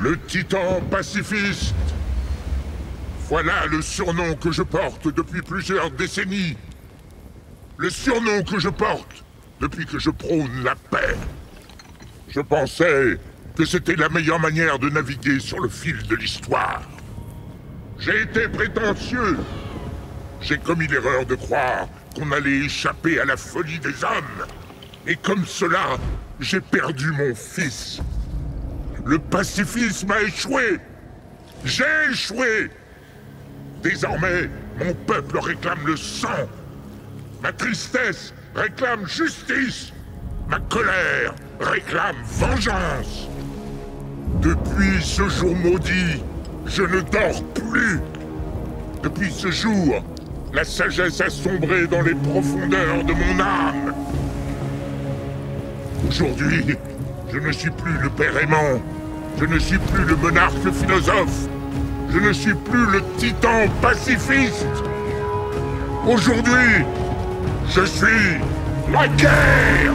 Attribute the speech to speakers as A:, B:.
A: Le titan pacifiste. Voilà le surnom que je porte depuis plusieurs décennies. Le surnom que je porte depuis que je prône la paix. Je pensais que c'était la meilleure manière de naviguer sur le fil de l'histoire. J'ai été prétentieux. J'ai commis l'erreur de croire qu'on allait échapper à la folie des hommes. Et comme cela, j'ai perdu mon fils. Le pacifisme a échoué. J'ai échoué. Désormais, mon peuple réclame le sang. Ma tristesse réclame justice. Ma colère réclame vengeance. Depuis ce jour maudit, je ne dors plus. Depuis ce jour, la sagesse a sombré dans les profondeurs de mon âme. Aujourd'hui, je ne suis plus le père aimant. Je ne suis plus le monarque philosophe. Je ne suis plus le titan pacifiste. Aujourd'hui, je suis la guerre